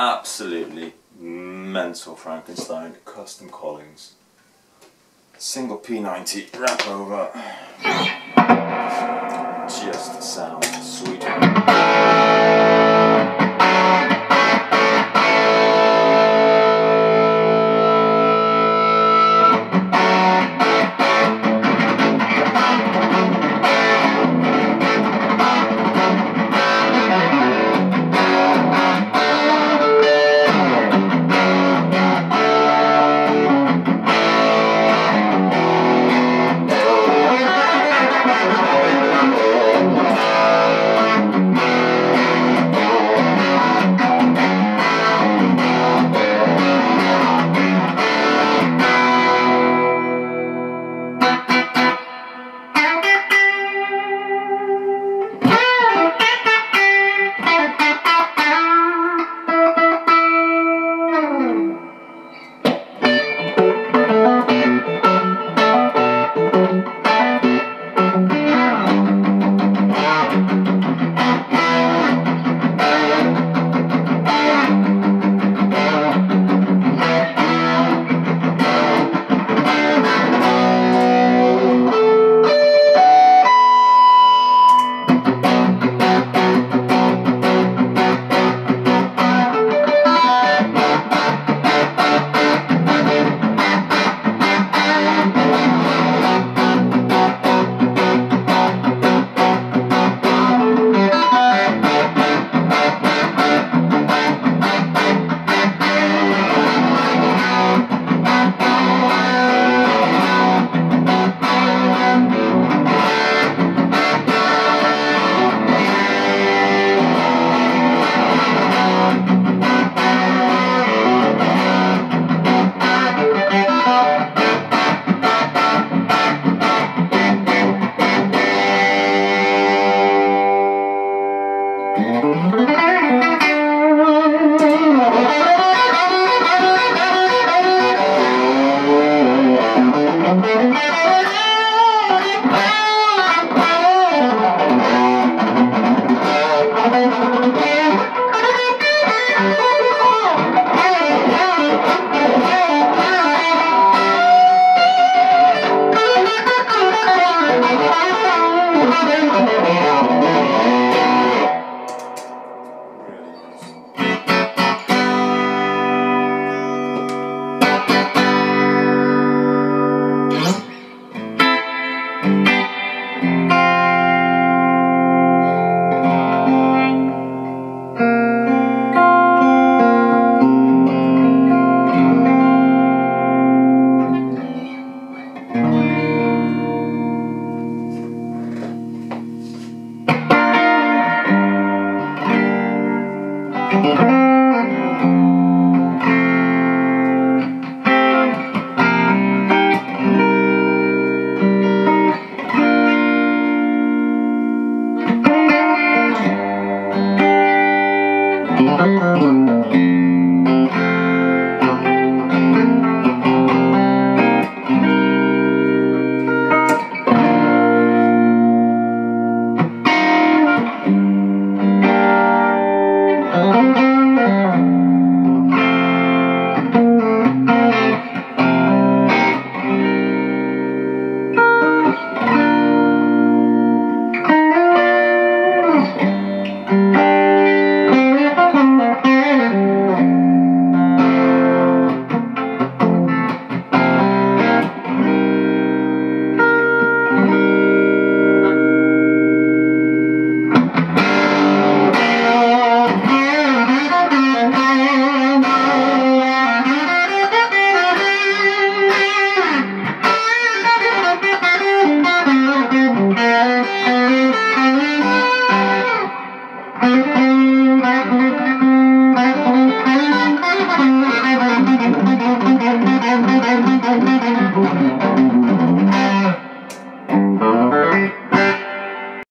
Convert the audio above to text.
absolutely mental Frankenstein custom Collings. Single P90 wrap over. Just sounds sweet. Thank you.